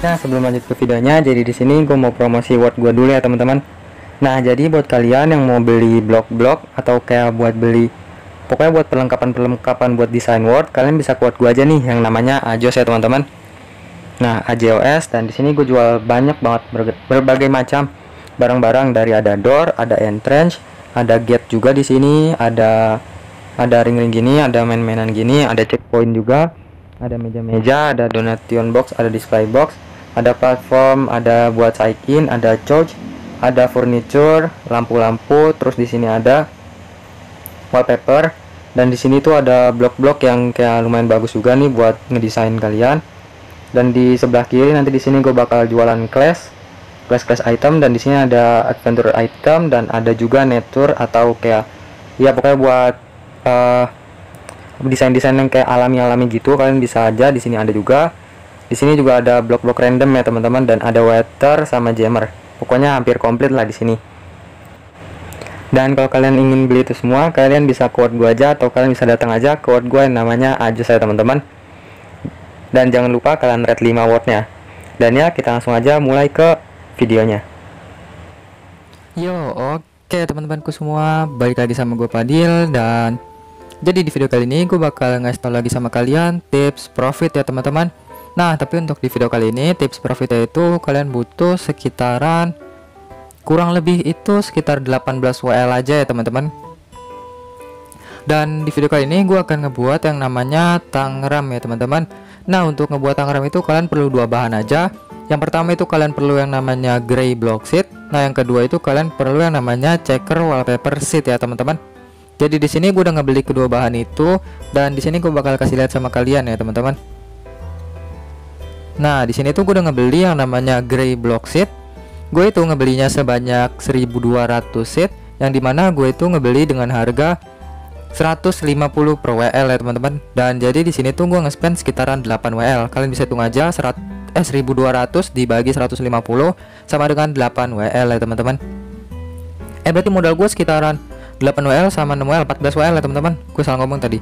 Nah, sebelum lanjut ke videonya, jadi di sini gue mau promosi Word gue dulu ya, teman-teman. Nah, jadi buat kalian yang mau beli blok-blok atau kayak buat beli pokoknya buat perlengkapan-perlengkapan buat desain Word, kalian bisa kuat gue aja nih yang namanya Ajos ya, teman-teman. Nah, AJOS dan di sini gue jual banyak banget berbagai macam barang-barang dari ada door, ada entrance, ada gate juga di sini, ada ada ring-ring gini, ada main-mainan gini, ada checkpoint juga, ada meja-meja, ada donation box, ada display box, ada platform, ada buat check-in, ada charge, ada furniture, lampu-lampu, terus di sini ada wallpaper dan di sini tuh ada blok-blok yang kayak lumayan bagus juga nih buat ngedesain kalian. Dan di sebelah kiri nanti di sini gue bakal jualan class, class-class item dan di sini ada adventure item dan ada juga nature atau kayak ya pokoknya buat uh, desain-desain yang kayak alami-alami gitu kalian bisa aja di sini ada juga di sini juga ada blok-blok random ya teman-teman dan ada water sama jammer. Pokoknya hampir komplit lah di sini. Dan kalau kalian ingin beli itu semua, kalian bisa quote gua aja atau kalian bisa datang aja ke gua yang namanya aja saya teman-teman. Dan jangan lupa kalian rate 5 wattnya. Dan ya kita langsung aja mulai ke videonya. Yo, oke teman-temanku semua, balik lagi sama gue Padil dan jadi di video kali ini gue bakal ngasih tau lagi sama kalian tips profit ya teman-teman Nah, tapi untuk di video kali ini tips profitnya itu kalian butuh sekitaran kurang lebih itu sekitar 18 WL aja ya teman-teman. Dan di video kali ini gue akan ngebuat yang namanya tangram ya teman-teman. Nah, untuk ngebuat tangram itu kalian perlu dua bahan aja. Yang pertama itu kalian perlu yang namanya gray block sheet. Nah, yang kedua itu kalian perlu yang namanya checker wallpaper sheet ya teman-teman. Jadi di sini gue udah ngebeli kedua bahan itu dan di sini gue bakal kasih lihat sama kalian ya teman-teman. Nah, di sini tuh gue udah ngebeli yang namanya Grey Block Sheet. Gue itu ngebelinya sebanyak 1200 sheet yang di mana gue itu ngebeli dengan harga 150 per WL ya teman-teman. Dan jadi di sini tuh gue nge-spend sekitaran 8 WL. Kalian bisa hitung aja serat eh 1200 dibagi 150 sama dengan 8 WL ya teman-teman. Eh berarti modal gue sekitaran 8 WL sama 6 WL 14 WL ya teman-teman. Gue salah ngomong tadi.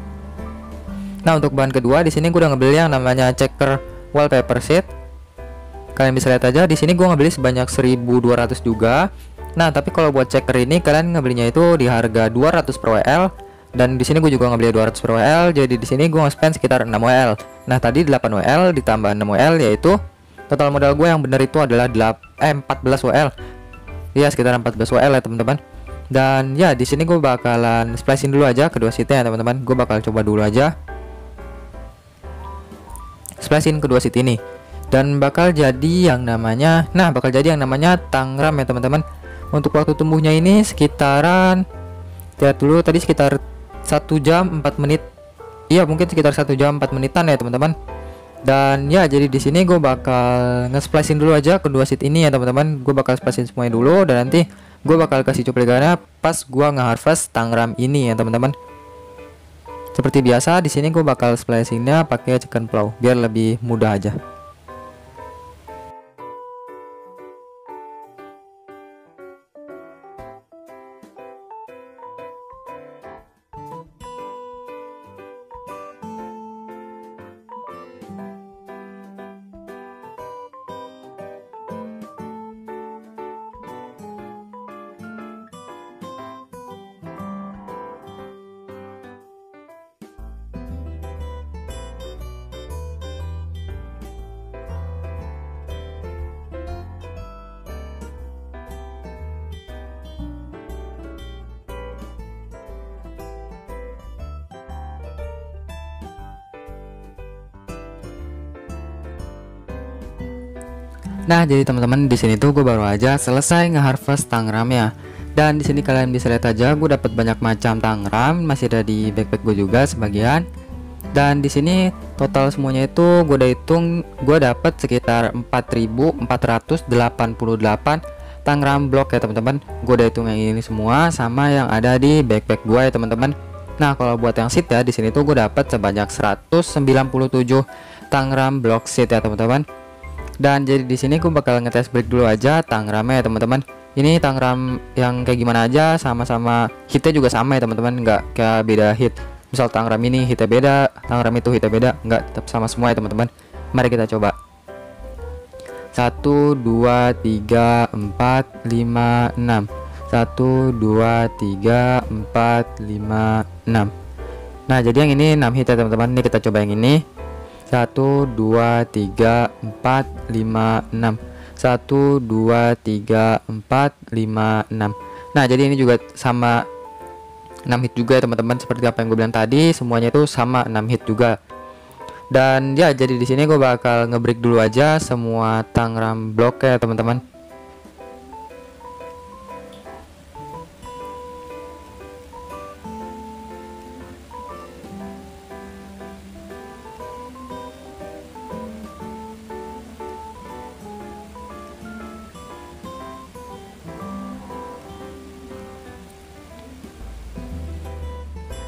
Nah, untuk bahan kedua di sini gue udah ngebeli yang namanya checker wallpaper sheet. Kalian bisa lihat aja di sini gue ngebeli sebanyak 1200 juga. Nah tapi kalau buat checker ini kalian ngebelinya itu di harga 200 per WL dan di sini gue juga ngebeli 200 per WL jadi di sini gue nge-spend sekitar 6 WL nah tadi 8 WL ditambah 6 WL yaitu total modal gue yang benar itu adalah 8, eh, 14 WL ya sekitar 14 WL ya teman-teman. Dan ya di sini gue bakalan splicing dulu aja kedua sheetnya ya teman-teman. Gue bakal coba dulu aja splashin kedua seat ini. Dan bakal jadi yang namanya nah bakal jadi yang namanya tangram ya teman-teman. Untuk waktu tumbuhnya ini sekitaran lihat dulu tadi sekitar satu jam 4 menit. Iya mungkin sekitar satu jam 4 menitan ya teman-teman. Dan ya jadi di sini gue bakal nge-splicing dulu aja kedua seat ini ya teman-teman. Gue bakal splicing semuanya dulu dan nanti gue bakal kasih cuplikannya pas gue nge-harvest tangram ini ya teman-teman seperti biasa di sini gue bakal splicingnya pakai chicken plow biar lebih mudah aja. Nah, jadi teman-teman di sini tuh gue baru aja selesai nge-harvest tangramnya. Dan di sini kalian bisa lihat aja gue dapat banyak macam tangram, masih ada di backpack gue juga sebagian. Dan di sini total semuanya itu gue udah hitung gue dapat sekitar 4488 tangram blok ya teman-teman. Gue udah hitung yang ini semua sama yang ada di backpack gue ya teman-teman. Nah, kalau buat yang seat ya di sini tuh gue dapat sebanyak 197 tangram blok seat ya teman-teman dan jadi di sini gue bakal ngetes break dulu aja tangramnya ya teman-teman. Ini tangram yang kayak gimana aja sama-sama hitnya juga sama ya teman-teman. Nggak kayak beda hit. Misal tangram ini hitnya beda tangram itu hitnya beda. Nggak tetap sama semua ya teman-teman. Mari kita coba. 1 2 3 4 5 6 1 2 3 4 5 6 Nah jadi yang ini 6 hit ya teman-teman. Ini kita coba yang ini 1 2 3 4 5 6 1 2 3 4 5 6 Nah jadi ini juga sama 6 hit juga teman-teman. Seperti apa yang gue bilang tadi semuanya itu sama 6 hit juga. Dan ya jadi di sini gue bakal ngebreak dulu aja semua tangram blok ya teman-teman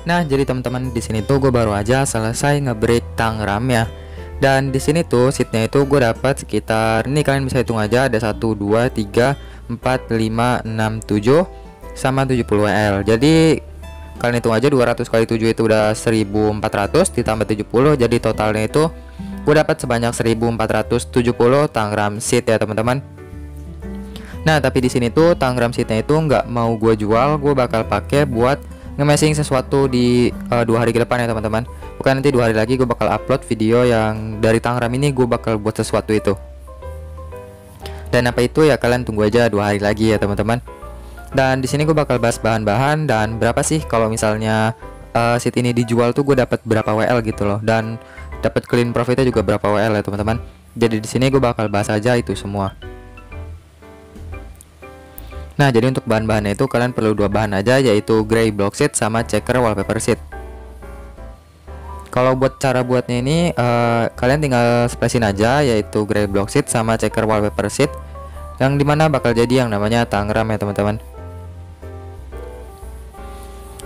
Nah, jadi teman-teman di sini tuh gue baru aja selesai ngebreak Tangram ya. Dan di sini tuh seatnya itu gue dapat sekitar ini kalian bisa hitung aja ada 1 2 3 4 5 6 7 sama 70 WL. Jadi kalian hitung aja 200 kali 7 itu udah 1400 ditambah 70 jadi totalnya itu gue dapat sebanyak 1470 Tangram seat ya teman-teman. Nah, tapi di sini tuh Tangram seatnya itu nggak mau gue jual, gue bakal pakai buat nge sesuatu di uh, dua hari ke depan ya teman-teman. Bukan nanti dua hari lagi gue bakal upload video yang dari Tangram ini gue bakal buat sesuatu itu. Dan apa itu ya kalian tunggu aja dua hari lagi ya teman-teman. Dan di sini gue bakal bahas bahan-bahan dan berapa sih kalau misalnya uh, seat ini dijual tuh gue dapat berapa WL gitu loh. Dan dapat clean profitnya juga berapa WL ya teman-teman. Jadi di sini gue bakal bahas aja itu semua Nah, jadi untuk bahan-bahannya itu kalian perlu dua bahan aja yaitu gray block sheet sama checker wallpaper sheet. Kalau buat cara buatnya ini uh, kalian tinggal splashin aja yaitu gray block sheet sama checker wallpaper sheet yang di mana bakal jadi yang namanya tangram ya teman-teman.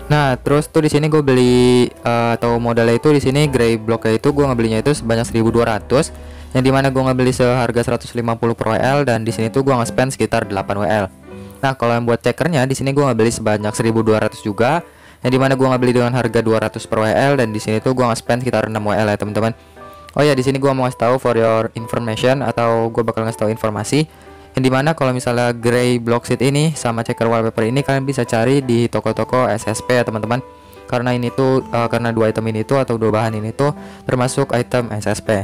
Nah, terus tuh di sini gue beli uh, atau modalnya itu di sini gray blocknya itu gue ngebelinya itu sebanyak 1200 yang di mana gue ngebeli seharga 150 per WL dan di sini tuh gue nge-spend sekitar 8 WL. Nah, kalau yang buat checkernya di sini gue nggak beli sebanyak 1200 juga. Yang di mana gue nggak beli dengan harga 200 per WL dan di sini tuh gue nggak spend sekitar 6 WL ya teman-teman. Oh ya di sini gue mau ngasih tahu for your information atau gue bakal ngasih tahu informasi yang di mana kalau misalnya gray block sheet ini sama checker wallpaper ini kalian bisa cari di toko-toko SSP ya teman-teman karena ini tuh uh, karena dua item ini tuh atau dua bahan ini tuh termasuk item SSP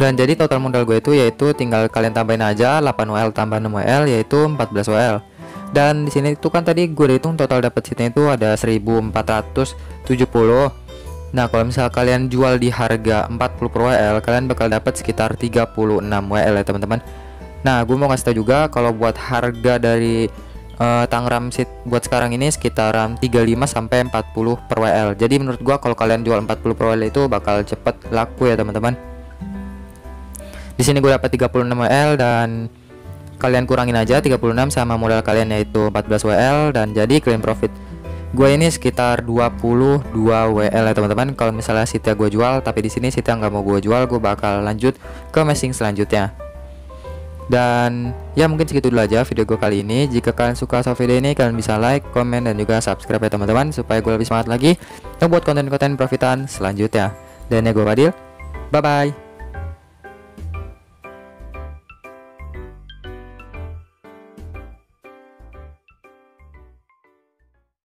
dan jadi total modal gue itu yaitu tinggal kalian tambahin aja 8 WL tambah 6 WL yaitu 14 WL dan di sini itu kan tadi gue hitung total dapat seatnya itu ada 1470 nah kalau misal kalian jual di harga 40 per WL kalian bakal dapat sekitar 36 WL ya teman-teman. Nah gue mau ngasih tau juga kalau buat harga dari uh, Tangram seat buat sekarang ini sekitaran 35 sampai 40 per WL jadi menurut gue kalau kalian jual 40 per WL itu bakal cepet laku ya teman-teman di sini gue dapat 36 WL dan kalian kurangin aja 36 sama modal kalian yaitu 14 WL dan jadi clean profit. Gue ini sekitar 22 WL ya teman-teman. Kalau misalnya sita gue jual tapi di sini sita nggak mau gue jual, gue bakal lanjut ke messing selanjutnya. Dan ya mungkin segitu dulu aja video gue kali ini Jika kalian suka sama video ini kalian bisa like, komen, dan juga subscribe ya teman-teman Supaya gue lebih semangat lagi untuk buat konten-konten profitan selanjutnya Dan ya gue Fadil, bye-bye